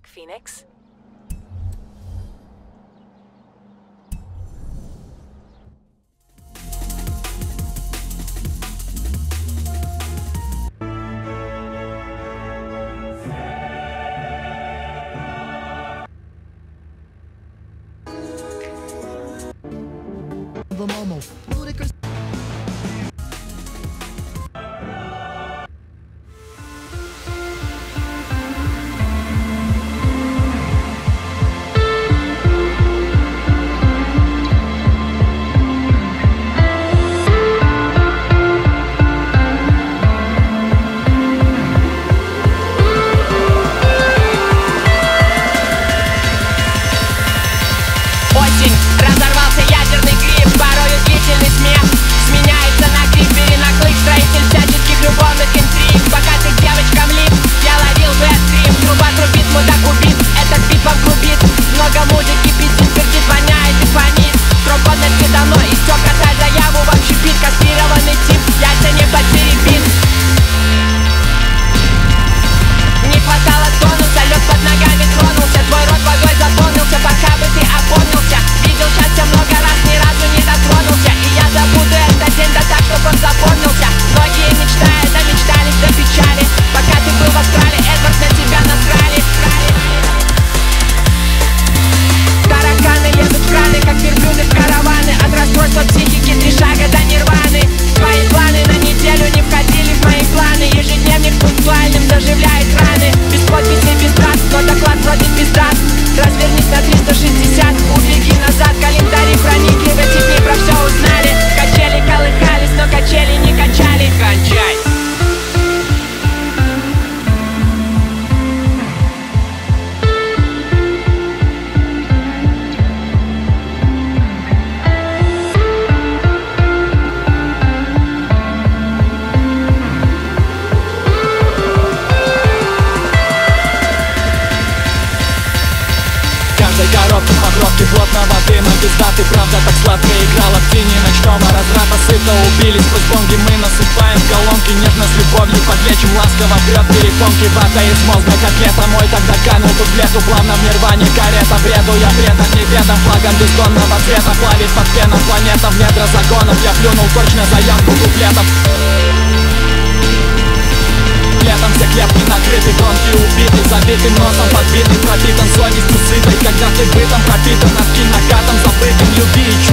back, Phoenix. Momo. Ludicrous. Осень, разорвался ядерный гриб Порою длительный смех. Сменяется доклад вроде пиздат Развернись на 360, убеги назад Календарь каждой коробке покровки плотного дыма Пиздатый, правда так сладко играла в тени ночного разврата Сыто убили сквозь бонги Мы насыпаем колонки нежно с любовью Подлечим ласково прет перепонки Вата из мозга котлета Мой тогда канул тут в лету Плавно в нирване карета Бреду я предан неведом Флагом бездонного цвета Плавит под пеном планета В недра загонов Я плюнул точно за ямку куплетов. Летом все клетки накрыты, гонки убиты Забитым носом подбитый, пропитан совестью сытой Когда ты бытом пропитан, носки накатом забытым Люби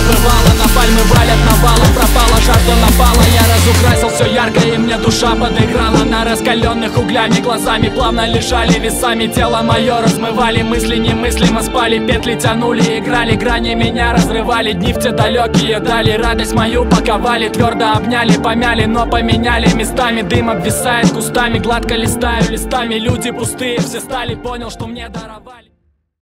побывала На пальмы валят навалом, пропала жажда напала. Я разукрасил все ярко и мне душа подыграла На раскаленных углями глазами плавно лежали весами. Тело мое размывали, мысли немыслимо спали. Петли тянули, играли, грани меня разрывали. Дни в те далекие дали, радость мою паковали. Твердо обняли, помяли, но поменяли местами. Дым обвисает кустами, гладко листаю листами. Люди пустые, все стали, понял, что мне даровали